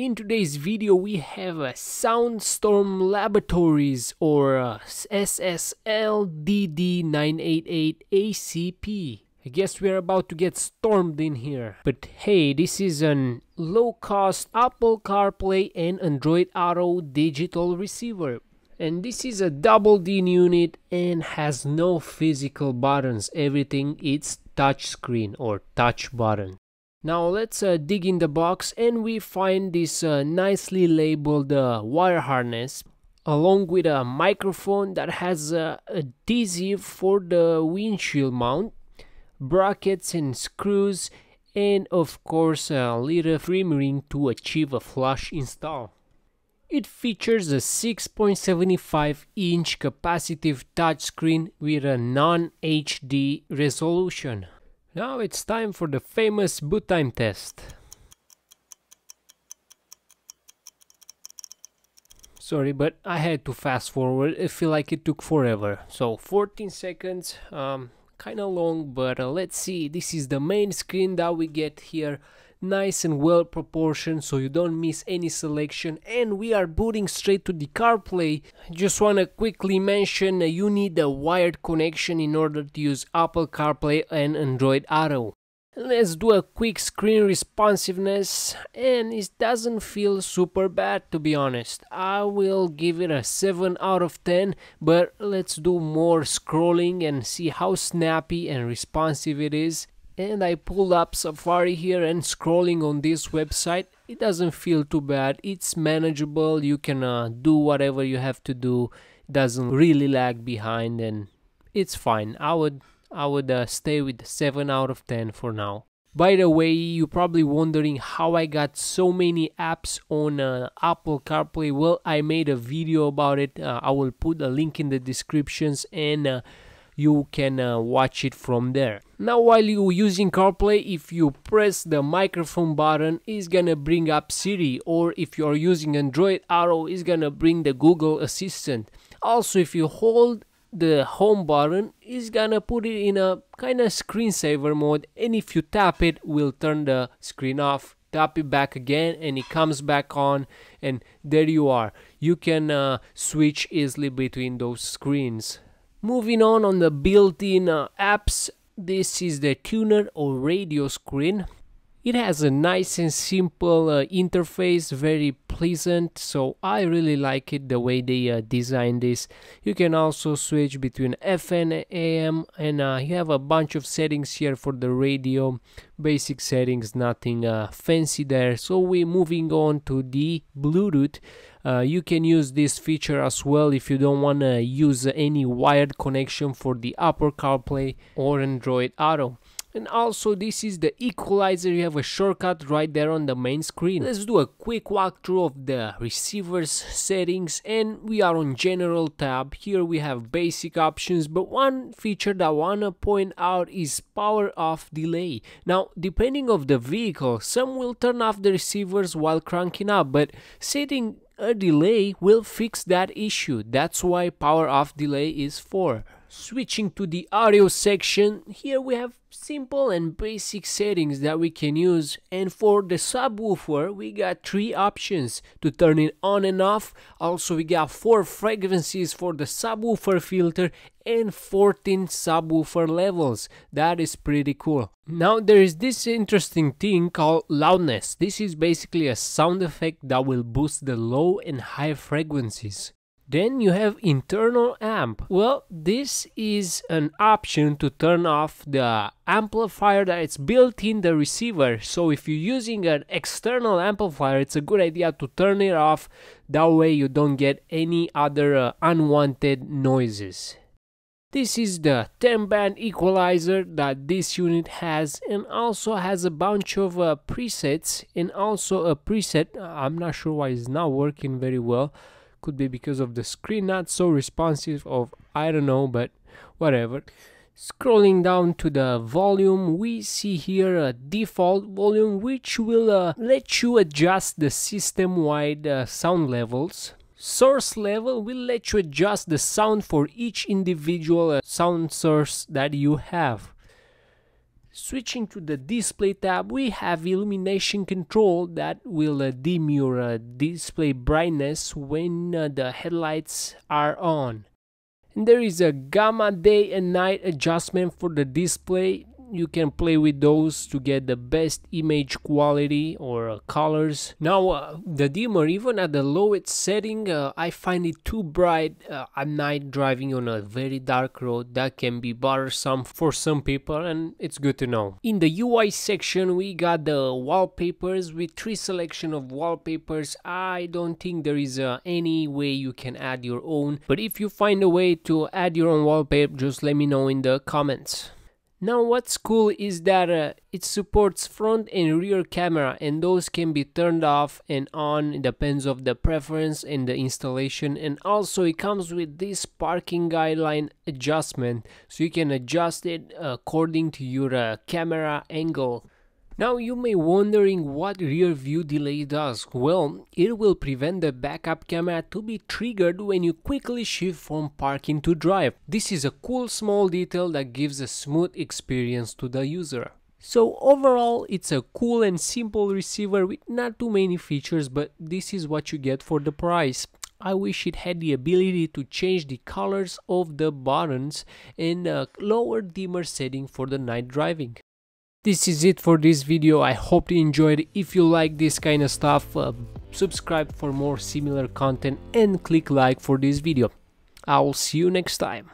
In today's video we have a Sound Storm Laboratories or uh, SSL-DD988ACP. I guess we're about to get stormed in here. But hey, this is an low-cost Apple CarPlay and Android Auto digital receiver. And this is a double DIN unit and has no physical buttons. Everything is touchscreen or touch button. Now let's uh, dig in the box and we find this uh, nicely labeled uh, wire harness along with a microphone that has uh, adhesive for the windshield mount, brackets and screws and of course a little trim ring to achieve a flush install. It features a 6.75 inch capacitive touchscreen with a non-HD resolution. Now it's time for the famous boot time test. Sorry, but I had to fast forward. I feel like it took forever. So 14 seconds, um, kind of long, but uh, let's see. This is the main screen that we get here nice and well proportioned so you don't miss any selection and we are booting straight to the CarPlay. Just wanna quickly mention you need a wired connection in order to use Apple CarPlay and Android Auto. Let's do a quick screen responsiveness and it doesn't feel super bad to be honest. I will give it a 7 out of 10 but let's do more scrolling and see how snappy and responsive it is and I pulled up Safari here and scrolling on this website it doesn't feel too bad. It's manageable. You can uh, do whatever you have to do. It doesn't really lag behind and it's fine. I would I would uh, stay with 7 out of 10 for now. By the way, you're probably wondering how I got so many apps on uh, Apple CarPlay. Well, I made a video about it. Uh, I will put a link in the descriptions and uh, you can uh, watch it from there. Now while you're using CarPlay, if you press the microphone button, it's gonna bring up Siri or if you're using Android Auto, it's gonna bring the Google Assistant. Also, if you hold the home button, it's gonna put it in a kind of screensaver mode and if you tap it, will turn the screen off tap it back again and it comes back on and there you are you can uh, switch easily between those screens Moving on on the built-in uh, apps, this is the tuner or radio screen. It has a nice and simple uh, interface, very pleasant, so I really like it the way they uh, designed this. You can also switch between FM, AM, and uh, you have a bunch of settings here for the radio. Basic settings, nothing uh, fancy there. So we're moving on to the Bluetooth. Uh, you can use this feature as well if you don't want to use any wired connection for the Apple CarPlay or Android Auto. And also this is the equalizer. You have a shortcut right there on the main screen. Let's do a quick walkthrough of the receiver's settings and we are on general tab. Here we have basic options but one feature that i want to point out is power off delay. Now depending of the vehicle some will turn off the receivers while cranking up but setting a delay will fix that issue. That's why power off delay is for Switching to the audio section, here we have simple and basic settings that we can use and for the subwoofer we got three options to turn it on and off. Also we got four frequencies for the subwoofer filter and 14 subwoofer levels. That is pretty cool. Now there is this interesting thing called loudness. This is basically a sound effect that will boost the low and high frequencies then you have internal amp. Well, this is an option to turn off the amplifier that is built in the receiver. So if you're using an external amplifier, it's a good idea to turn it off. That way you don't get any other uh, unwanted noises. This is the 10 band equalizer that this unit has and also has a bunch of uh, presets and also a preset, I'm not sure why it's not working very well, could be because of the screen not so responsive of I don't know but whatever Scrolling down to the volume, we see here a default volume which will uh, let you adjust the system-wide uh, sound levels. Source level will let you adjust the sound for each individual uh, sound source that you have. Switching to the display tab, we have illumination control that will uh, dim your uh, display brightness when uh, the headlights are on. And there is a gamma day and night adjustment for the display you can play with those to get the best image quality or uh, colors. Now uh, the dimmer even at the lowest setting uh, i find it too bright uh, at night driving on a very dark road. That can be bothersome for some people and it's good to know. In the ui section we got the wallpapers. With three selection of wallpapers i don't think there is uh, any way you can add your own. But if you find a way to add your own wallpaper just let me know in the comments now what's cool is that uh, it supports front and rear camera and those can be turned off and on. It depends of the preference and the installation. And also it comes with this parking guideline adjustment. So you can adjust it according to your uh, camera angle now you may wondering what rear view delay does. Well, it will prevent the backup camera to be triggered when you quickly shift from parking to drive. This is a cool small detail that gives a smooth experience to the user. So overall, it's a cool and simple receiver with not too many features, but this is what you get for the price. I wish it had the ability to change the colors of the buttons and a lower dimmer setting for the night driving. This is it for this video. I hope you enjoyed. If you like this kind of stuff, uh, subscribe for more similar content and click like for this video. I will see you next time.